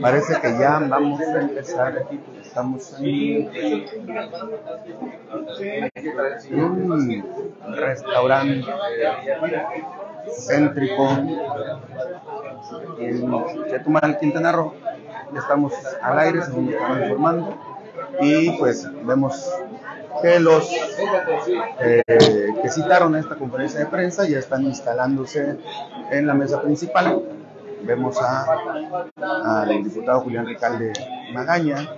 Parece que ya vamos a empezar. Estamos en un restaurante céntrico en Chetumal, Quintana Roo. Estamos al aire, según me están informando. Y pues vemos que los eh, que citaron a esta conferencia de prensa ya están instalándose en la mesa principal. Vemos al diputado Julián Ricalde Magaña,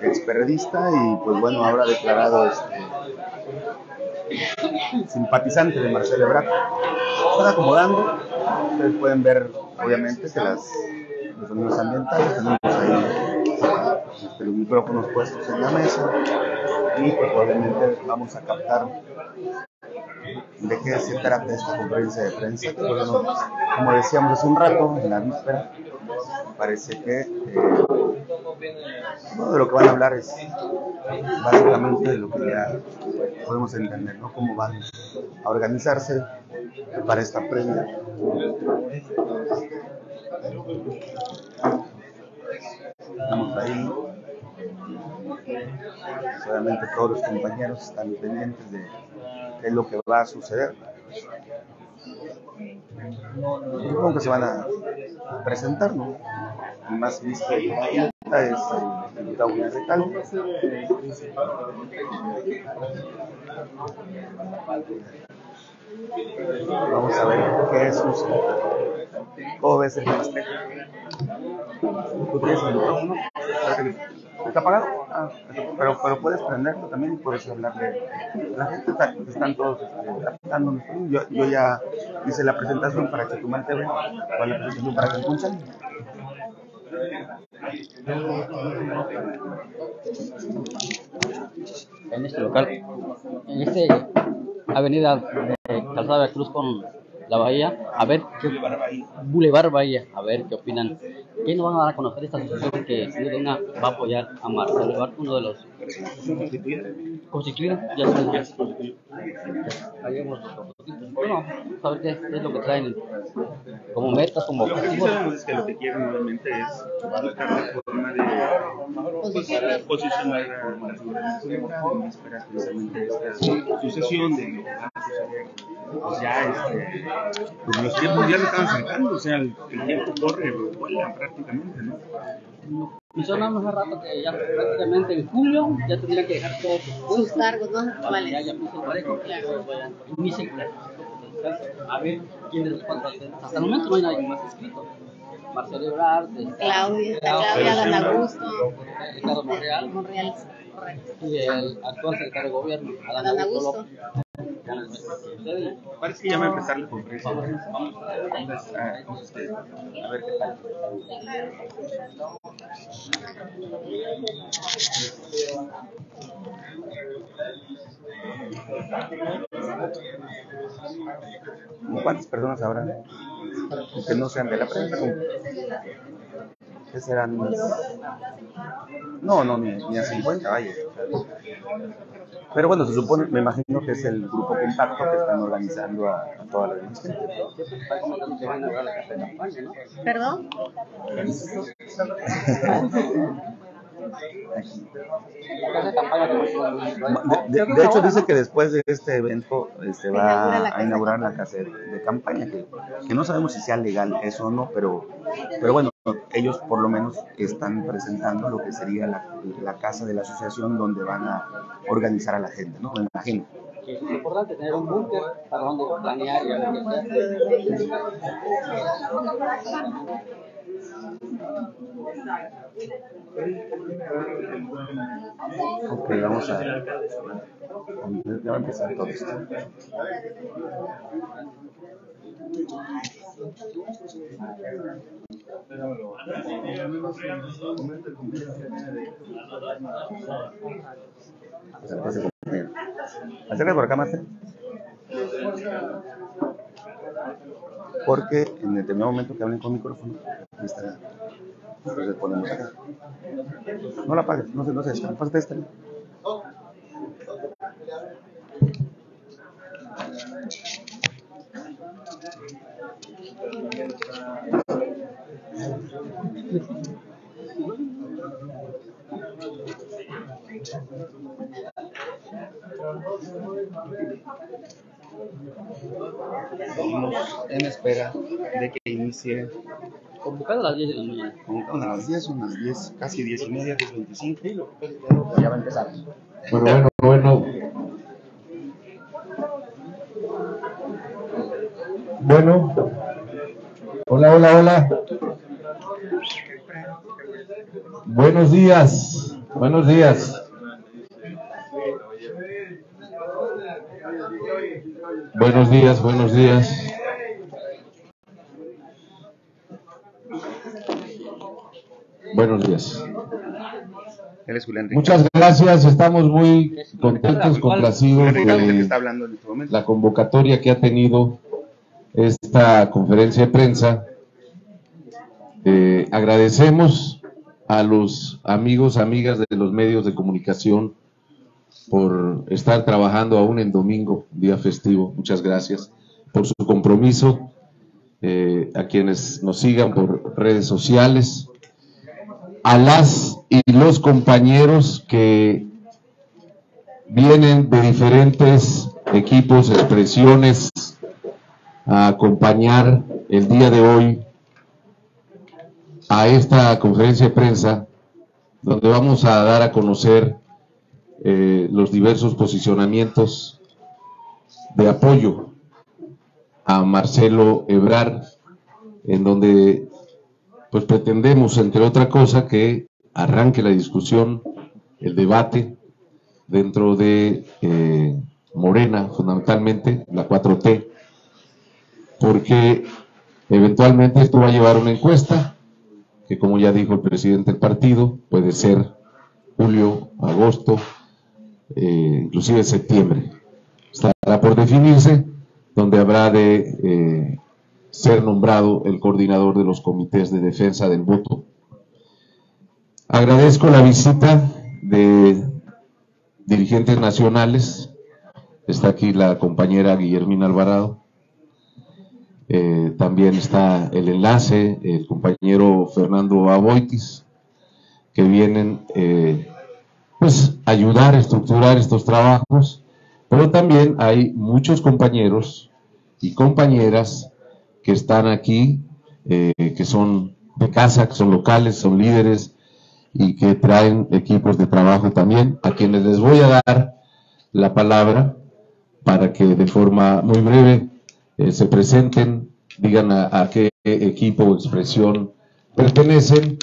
ex periodista, y pues bueno, ahora declarado este, simpatizante de Marcelo Ebrard. Están acomodando, ustedes pueden ver obviamente que las, los sonidos ambientales, tenemos ahí este, los micrófonos puestos en la mesa y pues obviamente vamos a captar de qué se trata esta conferencia de prensa, como decíamos hace un rato, en la víspera, parece que eh, de lo que van a hablar es básicamente de lo que ya podemos entender, ¿no? Cómo van a organizarse para esta previa. Estamos ahí. Obviamente todos los compañeros están pendientes de es lo que va a suceder. Supongo que se van a presentar, ¿no? El más visto de la es el diputado Recalco. Vamos a ver qué sucede. ¿Cómo ves el pastel? ¿Tú tienes el micrófono? ¿Está apagado? Ah, pero, pero puedes prenderlo también y puedes hablarle. La gente está, están todos este, Yo, yo ya hice la presentación para que Chetumal TV, con la presentación para escuchen. En este local, en este avenida de Calzada de Cruz con la Bahía, a ver, qué, Boulevard Bahía, a ver qué opinan. ¿Qué nos van a dar a conocer esta asociación que sin duda va a apoyar a Marcelo Ebrard, uno de los constituidos? Ya se constituyó. Ahí hemos Bueno, vamos a ver qué es lo que traen como metas, como objetivos. Sabemos que lo que quieren realmente es buscar la forma de posicionar a la seguridad en espera precisamente esta sucesión de lo que va a suceder. Pues ya este pues los tiempos ya se están acercando, o sea, el, el tiempo corre, vuela prácticamente, ¿no? Y son más rato que ya prácticamente en julio ya tendría que dejar todos sus cargos, ¿no? Vale. Ya, ya puso el parejo, claro. mi A ver quién de los cuatro hasta el momento no hay nadie más escrito. Marcelo Ebrard, Claudia, Claudia, Dan Augusto, Ricardo Monreal, Monreal, correcto. Y el actual secretario de gobierno, Adán Augusto. Parece que ya va a empezar la conferencia. Vamos, a, este, a ver qué tal. ¿Cuántas personas habrá que no sean de la prensa? ¿Qué serán? No, no, ni, ni a 50, vaya. Pero bueno, se supone, me imagino que es el grupo compacto que están organizando a, a toda la demás gente. ¿Perdón? De, de, hecho, dice que después de este evento se este, va a inaugurar la casa de, campaña, que, que, no sabemos si sea legal eso o no, pero, pero bueno, ellos por lo menos están presentando lo que sería la, la casa de la asociación donde van a organizar a la gente, ¿no? Imagino que es importante tener un búnker para donde planear y organizar. Ok, vamos a. Ya va a empezar todo esto. Acércate por acá, Marta. Porque en determinado momento que hablen con micrófono, ahí está. Entonces ponemos acá. No la apagues, no se, no se, pásate esta. Seguimos en espera de que inicie. Convocado a las 10 de la mañana. Convocaron a las 10, son las 10, casi 10 y media, 10 25. Ya va a empezar. Bueno, bueno, bueno. Bueno. Hola, hola, hola. Buenos días. Buenos días. Buenos días, buenos días. Buenos días. Él es Julián Enrique. Muchas gracias, estamos muy contentos, complacidos de este la convocatoria que ha tenido esta conferencia de prensa. Eh, agradecemos a los amigos, amigas de los medios de comunicación por estar trabajando aún en domingo, día festivo. Muchas gracias por su compromiso. Eh, a quienes nos sigan por redes sociales, a las y los compañeros que vienen de diferentes equipos, expresiones, a acompañar el día de hoy a esta conferencia de prensa, donde vamos a dar a conocer eh, los diversos posicionamientos de apoyo a Marcelo Ebrar, en donde pues pretendemos, entre otra cosa, que arranque la discusión, el debate dentro de eh, Morena, fundamentalmente, la 4T, porque eventualmente esto va a llevar una encuesta, que como ya dijo el presidente del partido, puede ser julio, agosto, eh, inclusive septiembre. Estará por definirse, donde habrá de eh, ser nombrado el coordinador de los comités de defensa del voto. Agradezco la visita de dirigentes nacionales. Está aquí la compañera Guillermina Alvarado. Eh, también está el enlace, el compañero Fernando Aboitis, que vienen eh, pues ayudar a estructurar estos trabajos, pero también hay muchos compañeros y compañeras que están aquí, eh, que son de casa, que son locales, son líderes y que traen equipos de trabajo también, a quienes les voy a dar la palabra para que de forma muy breve eh, se presenten, digan a, qué equipo o expresión pertenecen,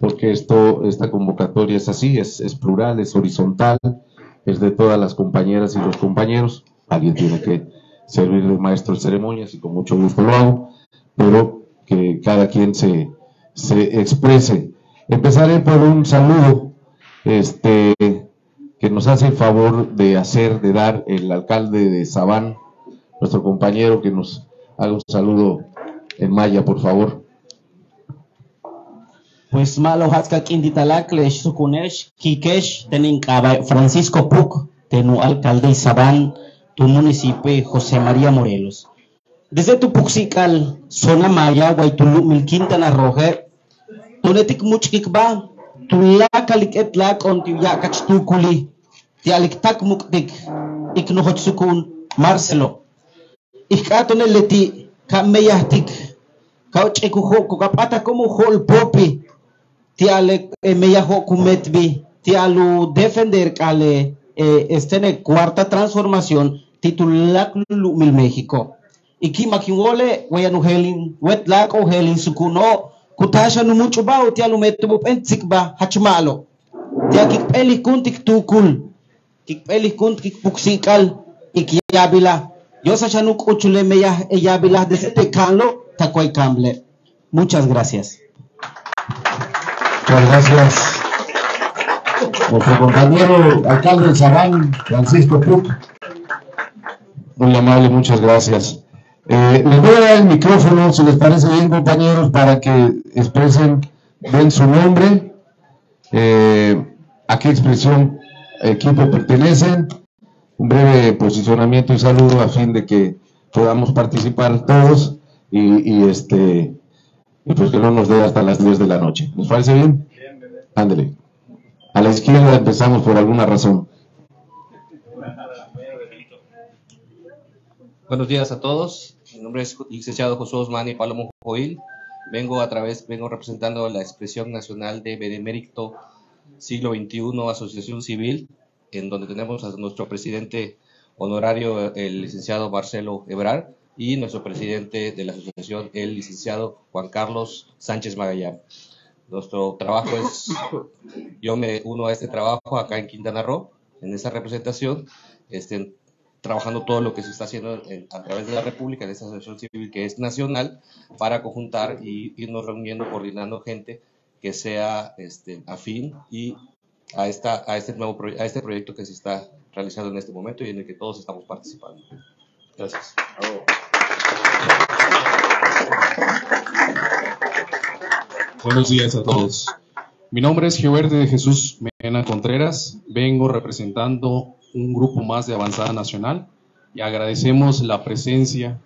porque esto, esta convocatoria es así, es plural, es horizontal, es de todas las compañeras y los compañeros. Alguien tiene que servir de maestro de ceremonias y con mucho gusto lo hago, pero que cada quien se, se exprese. Empezaré por un saludo este, que nos hace el favor de hacer, de dar el alcalde de Sabán, nuestro compañero, que nos haga un saludo en maya, por favor. Pues malo kinditalaklesh sukunesh kikesh tenin Francisco Puc tenu alcalde Izabán tu municipio José María Morelos. Desde tu puxical zona maya guaytulu milquintana roje tunetik muchkik ba tulakalik etlak on tu yakach tukuli tialiktak muktik iknohot sukun Marcelo. Ikatone leti kameyahtik kauchekuho kukapata como hol popi tiale eh, meyaho kumetbi tialu defender kale eh, estene cuarta transformación titulak mil México. Iki makinwole wayanu helin wetlak o helin sukuno kutasha nu mucho ba tialu metubu pentsik ba hachmalo tia kikpeli kun tik tukul kikpeli kun kik puksikal ikyabila yo sa chanuk uchule meya eyabila desde kanlo takwai kamble muchas gracias. Muchas gracias. Nuestro compañero alcalde de Sabán, Francisco Puc. Muy amable, muchas gracias. Eh, les voy a dar el micrófono, si les parece bien, compañeros, para que expresen bien su nombre, eh, a qué expresión, equipo pertenecen, un breve posicionamiento y saludo a fin de que podamos participar todos y, y, este y pues que no nos dé hasta las 10 de la noche. ¿Nos parece bien? Ándale. A la izquierda empezamos por alguna razón. Buenos días a todos. Mi nombre es licenciado José Osmani Palomo Joil. Vengo a través, vengo representando la expresión nacional de Benemérito Siglo XXI Asociación Civil, en donde tenemos a nuestro presidente honorario, el licenciado Marcelo Ebrar, y nuestro presidente de la asociación, el licenciado Juan Carlos Sánchez Magallán. Nuestro trabajo es, yo me uno a este trabajo acá en Quintana Roo, en esa representación, este, trabajando todo lo que se está haciendo a través de la República, de esta asociación civil que es nacional, para conjuntar y irnos reuniendo, coordinando gente que sea este, afín y a, esta, a, este nuevo a este proyecto que se está realizando en este momento y en el que todos estamos participando. Gracias. Buenos días a todos. Mi nombre es Gilberto de Jesús Mena Contreras. Vengo representando un grupo más de Avanzada Nacional y agradecemos la presencia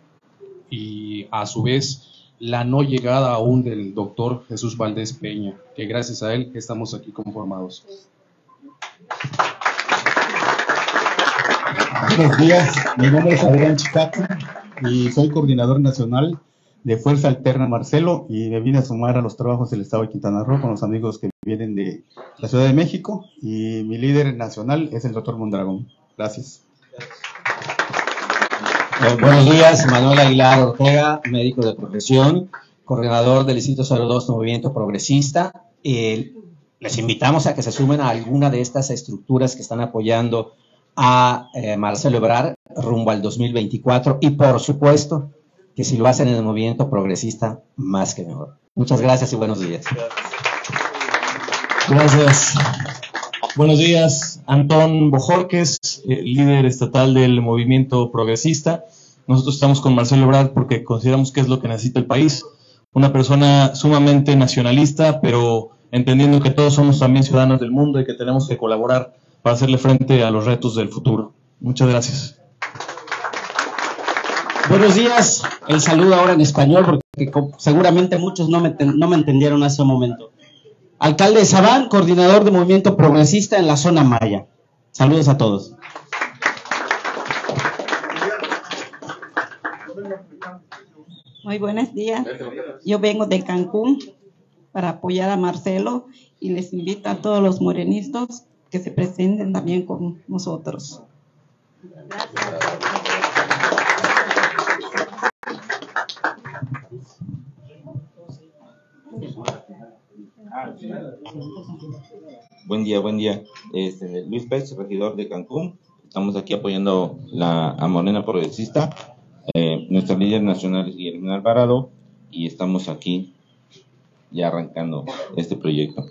y a su vez la no llegada aún del doctor Jesús Valdés Peña, que gracias a él estamos aquí conformados. Buenos días, mi nombre es Adrián Chicaco y soy coordinador nacional de Fuerza Alterna Marcelo y me vine a sumar a los trabajos del Estado de Quintana Roo con los amigos que vienen de la Ciudad de México y mi líder nacional es el doctor Mondragón. Gracias. Eh, buenos días, Manuel Aguilar Ortega, médico de profesión, coordinador del Distrito 02 Movimiento Progresista. Eh, les invitamos a que se sumen a alguna de estas estructuras que están apoyando a eh, Marcelo Ebrar rumbo al 2024 y por supuesto que si lo hacen en el movimiento progresista, más que mejor. Muchas gracias y buenos días. Gracias. Buenos días, Antón Bojorques, eh, líder estatal del movimiento progresista. Nosotros estamos con Marcelo Ebrard porque consideramos que es lo que necesita el país. Una persona sumamente nacionalista, pero entendiendo que todos somos también ciudadanos del mundo y que tenemos que colaborar para hacerle frente a los retos del futuro. Muchas gracias. Buenos días, el saludo ahora en español porque seguramente muchos no me, no me entendieron hace un momento. Alcalde de Sabán, coordinador de Movimiento Progresista en la zona Maya. Saludos a todos. Muy buenos días. Yo vengo de Cancún para apoyar a Marcelo y les invito a todos los morenistas que se presenten también con nosotros. Buen día, buen día. Este, Luis Pérez, regidor de Cancún. Estamos aquí apoyando la, a Morena Progresista. Eh, nuestra líder nacional es Guillermo Alvarado y estamos aquí ya arrancando este proyecto.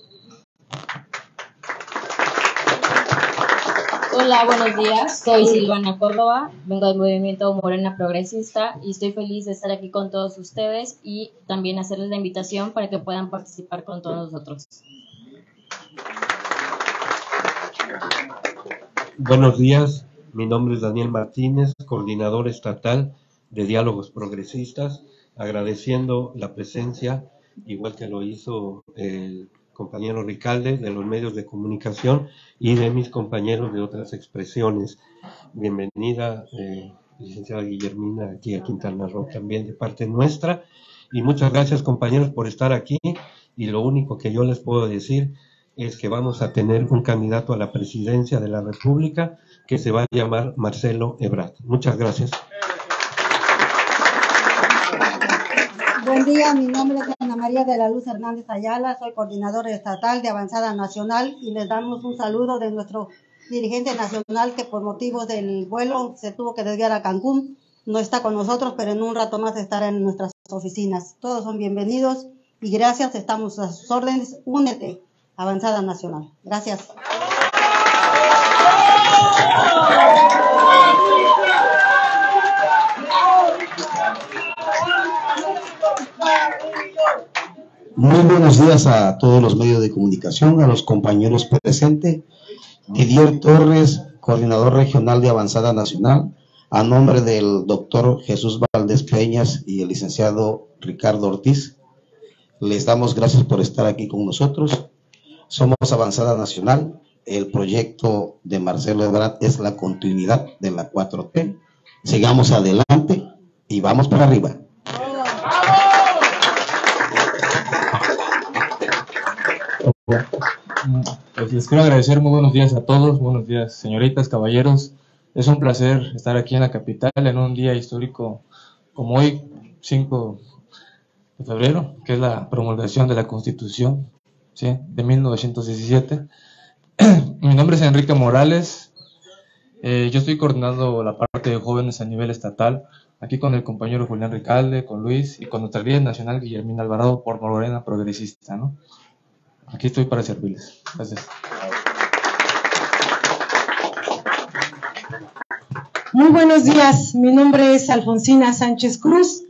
Hola, buenos días. Soy Silvana Córdoba, vengo del movimiento Morena Progresista y estoy feliz de estar aquí con todos ustedes y también hacerles la invitación para que puedan participar con todos nosotros. Buenos días, mi nombre es Daniel Martínez, coordinador estatal de Diálogos Progresistas, agradeciendo la presencia, igual que lo hizo el compañero Ricalde de los medios de comunicación y de mis compañeros de otras expresiones. Bienvenida, eh, licenciada Guillermina, aquí a Quintana Roo también de parte nuestra. Y muchas gracias compañeros por estar aquí. Y lo único que yo les puedo decir es que vamos a tener un candidato a la presidencia de la República que se va a llamar Marcelo Ebrard. Muchas gracias. Buen día, mi nombre es Ana María de la Luz Hernández Ayala, soy coordinadora estatal de Avanzada Nacional y les damos un saludo de nuestro dirigente nacional que por motivos del vuelo se tuvo que desviar a Cancún. No está con nosotros, pero en un rato más estará en nuestras oficinas. Todos son bienvenidos y gracias, estamos a sus órdenes. Únete, Avanzada Nacional. Gracias. Muy buenos días a todos los medios de comunicación, a los compañeros presentes. Didier Torres, coordinador regional de Avanzada Nacional, a nombre del doctor Jesús Valdés Peñas y el licenciado Ricardo Ortiz. Les damos gracias por estar aquí con nosotros. Somos Avanzada Nacional. El proyecto de Marcelo Ebrard es la continuidad de la 4T. Sigamos adelante y vamos para arriba. Pues les quiero agradecer muy buenos días a todos, buenos días señoritas, caballeros. Es un placer estar aquí en la capital en un día histórico como hoy, 5 de febrero, que es la promulgación de la Constitución ¿sí? de 1917. Mi nombre es Enrique Morales, eh, yo estoy coordinando la parte de jóvenes a nivel estatal, aquí con el compañero Julián Ricalde, con Luis y con nuestra líder nacional Guillermina Alvarado por Morena Progresista. ¿no? Aquí estoy para servirles. Gracias. Muy buenos días, mi nombre es Alfonsina Sánchez Cruz.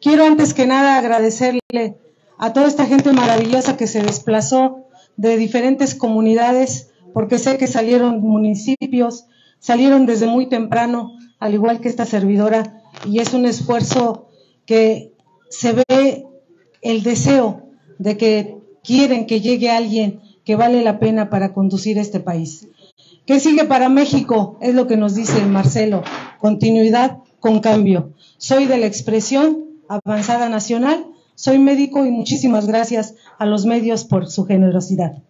Quiero antes que nada agradecerle a toda esta gente maravillosa que se desplazó de diferentes comunidades, porque sé que salieron municipios, salieron desde muy temprano, al igual que esta servidora, y es un esfuerzo que se ve el deseo de que quieren que llegue alguien que vale la pena para conducir este país. ¿Qué sigue para México? Es lo que nos dice Marcelo. Continuidad con cambio. Soy de la expresión avanzada nacional, soy médico y muchísimas gracias a los medios por su generosidad.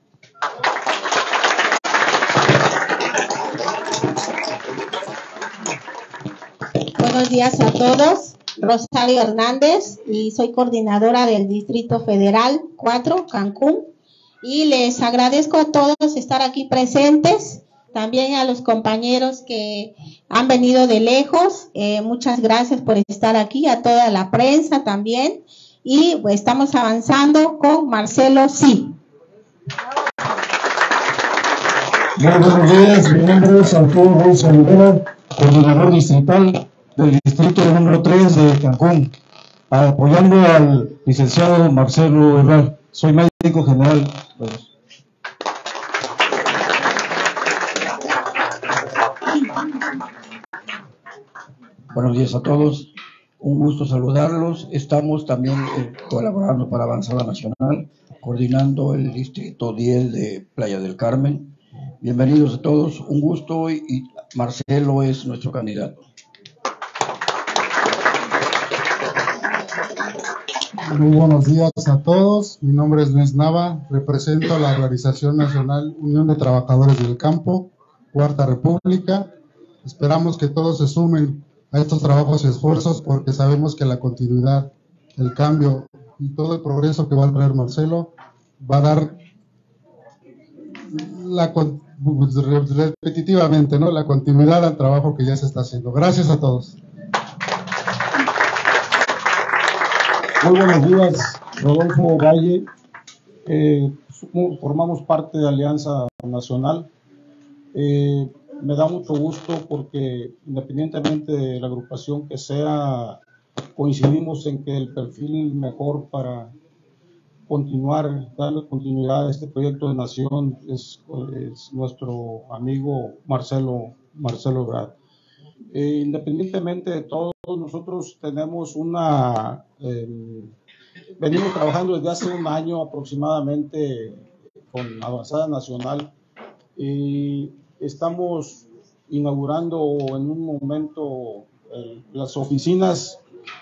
Buenos días a todos. Rosario Hernández y soy coordinadora del Distrito Federal 4, Cancún. Y les agradezco a todos estar aquí presentes, también a los compañeros que han venido de lejos. Eh, muchas gracias por estar aquí, a toda la prensa también. Y estamos avanzando con Marcelo Sí. Buenos días, Ruiz Olivera, coordinador distrital del distrito número 3 de Cancún, apoyando al licenciado Marcelo Ebrard. Soy médico general. Buenos días a todos. Un gusto saludarlos. Estamos también eh, colaborando para Avanzada Nacional, coordinando el distrito 10 de Playa del Carmen. Bienvenidos a todos. Un gusto y Marcelo es nuestro candidato. Muy buenos días a todos. Mi nombre es Luis Nava. Represento a la Organización Nacional Unión de Trabajadores del Campo, Cuarta República. Esperamos que todos se sumen a estos trabajos y esfuerzos porque sabemos que la continuidad, el cambio y todo el progreso que va a traer Marcelo va a dar la repetitivamente, ¿no? La continuidad al trabajo que ya se está haciendo. Gracias a todos. Muy buenos días, Rodolfo Valle. Eh, formamos parte de Alianza Nacional. Eh, me da mucho gusto porque independientemente de la agrupación que sea, coincidimos en que el perfil mejor para continuar, darle continuidad a este proyecto de nación es, es nuestro amigo Marcelo, Marcelo Brad. Eh, independientemente de todo, nosotros tenemos una, eh, venimos trabajando desde hace un año aproximadamente con Avanzada Nacional y estamos inaugurando en un momento eh, las oficinas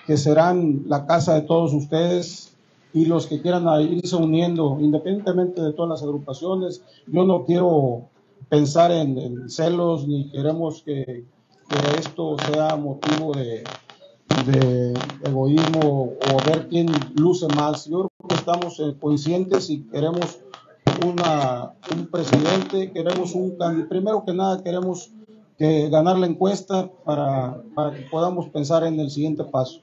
que serán la casa de todos ustedes y los que quieran irse uniendo, independientemente de todas las agrupaciones. Yo no quiero pensar en, en celos ni queremos que que esto sea motivo de, de, egoísmo o ver quién luce más. Yo creo que estamos eh, conscientes y queremos una, un presidente, queremos un primero que nada queremos que ganar la encuesta para, que podamos pensar en el siguiente paso.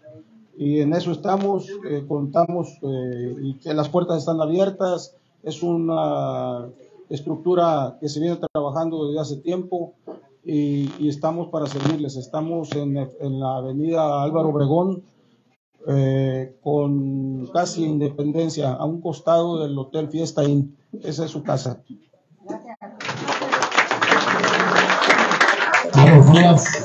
Y en eso estamos, eh, contamos eh, que las puertas están abiertas, es una estructura que se viene trabajando desde hace tiempo, y, estamos para servirles. Estamos en, en la avenida Álvaro Obregón, eh, con casi independencia, a un costado del Hotel Fiesta Inn. Esa es su casa. Buenos días.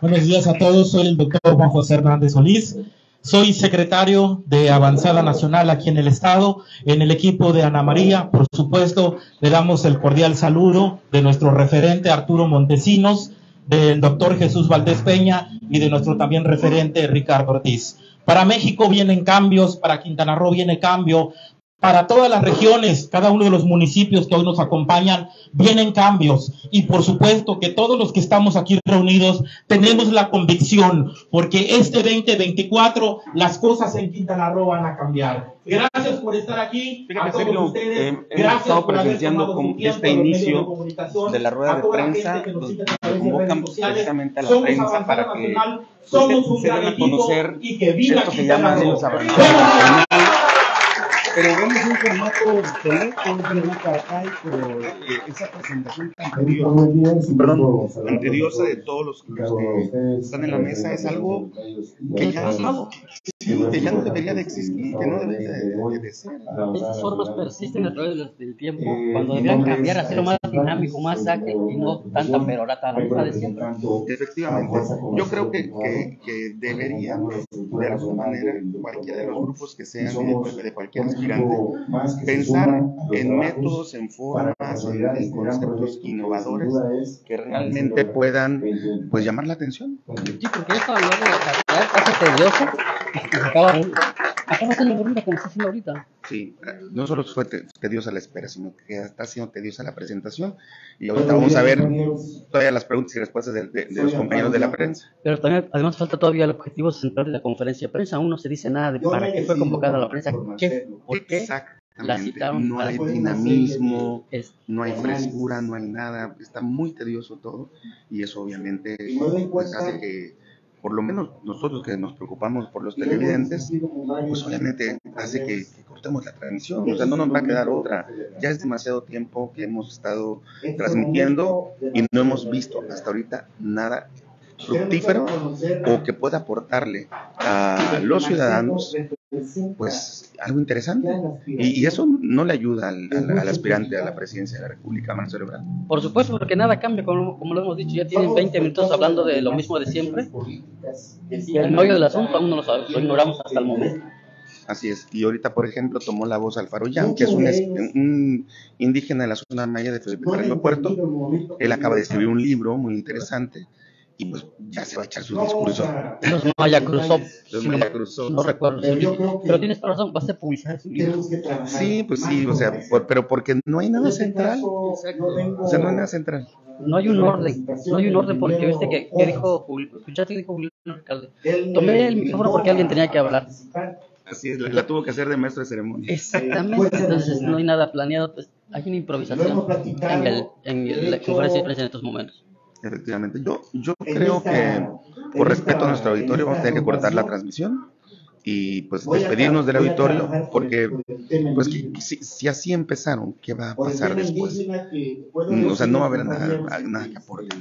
Buenos días a todos. Soy el doctor Juan José Hernández Solís. Soy secretario de Avanzada Nacional aquí en el Estado, en el equipo de Ana María. Por supuesto, le damos el cordial saludo de nuestro referente Arturo Montesinos, del doctor Jesús Valdés Peña y de nuestro también referente Ricardo Ortiz. Para México vienen cambios, para Quintana Roo viene cambio, para todas las regiones, cada uno de los municipios que hoy nos acompañan, vienen cambios. Y por supuesto que todos los que estamos aquí reunidos tenemos la convicción, porque este 2024 las cosas en Quintana Roo van a cambiar. Gracias por estar aquí. A todos Sergio, ustedes. eh, hemos Gracias estado presenciando con este los inicio de de la rueda de prensa, donde convocan precisamente a la Somos prensa para que pues, somos se- un se den a conocer y que viva esto que llaman Roo. ellos avanzada pero vemos un formato teléfono, un pero eh, esa presentación tan tediosa, perdón, tan tediosa de todos los, los que están en la mesa es algo que ya, no, sí, que ya no debería de existir, que no debería de, de- de ser. Estas formas persisten a través del- tiempo, cuando deberían cambiar, hacerlo más dinámico, más ágil y no tanta perorata, la de siempre. Efectivamente, yo creo que, que, que debería, de alguna manera, cualquiera de los grupos que sean, de, de cualquier aspirante, pensar en métodos, en formas, en, en conceptos innovadores que realmente puedan pues llamar la atención. Sí, porque esto luego la actividad pasa tedioso y se acaba, acaba siendo aburrida como está haciendo ahorita. Sí, no solo fue te- tediosa la espera, sino que está siendo tediosa la presentación. Y ahorita vamos a ver todavía las preguntas y respuestas de, de- de los compañeros de la prensa. Pero también, además, falta todavía el objetivo central de la conferencia de prensa. Aún no se dice nada de para qué fue convocada la prensa, qué, por qué la citaron. No hay dinamismo, no hay frescura, no hay nada. Está muy tedioso todo y eso obviamente pues, hace que, por lo menos nosotros que nos preocupamos por los televidentes, pues obviamente hace que, que cortemos la transmisión. O sea, no nos va a quedar otra. Ya es demasiado tiempo que hemos estado transmitiendo y no hemos visto hasta ahorita nada fructífero o que pueda aportarle a los ciudadanos pues algo interesante y, y eso no le ayuda al, al- al aspirante a la presidencia de la República, Marcelo Ebrard. Por supuesto, porque nada cambia, como, como lo hemos dicho, ya tienen 20 minutos hablando de lo mismo de siempre. Y el meollo del asunto aún no lo, sabemos, lo ignoramos hasta el momento. Así es. Y ahorita, por ejemplo, tomó la voz Alfaro Yan, que es un, es- un indígena de la zona maya de Felipe Carrillo Puerto. Él acaba de escribir un libro muy interesante y pues ya se va a echar su discurso. Los Maya Cruzó. Los si Maya no- Cruzó. No recuerdo. su libro. Pero tienes razón, va a ser publicidad su libro. Sí, pues sí, o sea, por- pero porque no hay nada central. O sea, no hay nada central. No hay un orden, no hay un orden porque viste que, que dijo Julio, escuchaste que dijo Julio Alcalde. Tomé el micrófono porque alguien tenía que hablar. Así es, la, la tuvo que hacer de maestro de ceremonia. Exactamente, entonces no hay nada planeado, pues hay una improvisación en, el, en el- la conferencia de prensa en estos momentos. Efectivamente. Yo, yo creo que por respeto a nuestro auditorio vamos a tener que cortar la transmisión y pues despedirnos del auditorio porque pues que- si, si así empezaron, ¿qué va a pasar después? Mm, O sea, no va a haber nada, nada que aporte.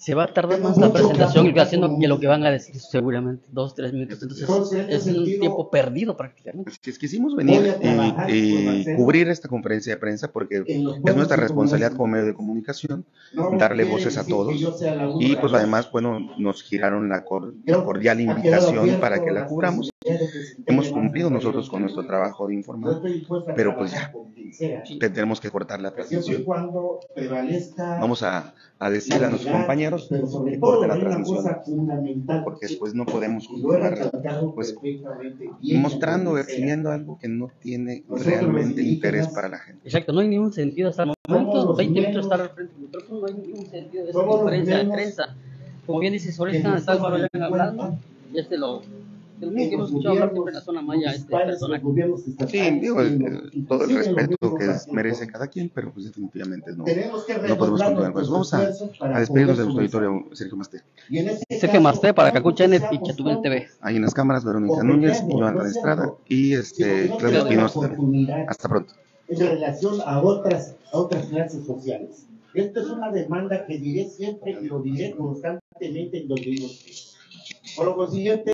Se va a tardar más la presentación y haciendo que lo que van a decir seguramente, dos, tres minutos. Entonces es un tiempo perdido prácticamente. Si es quisimos venir y, y cubrir esta conferencia de prensa porque es nuestra responsabilidad como medio de comunicación darle voces a todos. y pues además bueno nos giraron la, cor- la cordial invitación para que la cubramos. hemos cumplido nosotros con nuestro trabajo de informar pero pues ya te- tenemos que cortar la transmisión vamos a, a decir a nuestros compañeros que corten la transmisión. porque después no podemos continuar pues mostrando exhibiendo algo que no tiene realmente interés para la gente. Exacto, no hay ningún sentido hasta el momento, 20 minutos estar al frente del micrófono, no hay ningún sentido de esa conferencia de prensa. Como bien dices, ahorita está Álvaro León hablando, y este lo, hemos escuchado hablar maya, este. Sí, digo, el- el- todo el respeto que merece cada quien, pero pues definitivamente no, no podemos continuar con eso. Vamos a, a despedirnos de nuestro auditorio, Sergio Masté. Sergio Masté para Cancún Channel y Chatubel TV. Ahí en las cámaras, Verónica Núñez, Joan Estrada y este, Claudio Espinosa también. Hasta pronto. en relación a otras, a otras clases sociales. Esta es una demanda que diré siempre y lo diré constantemente en los libros. Por lo consiguiente,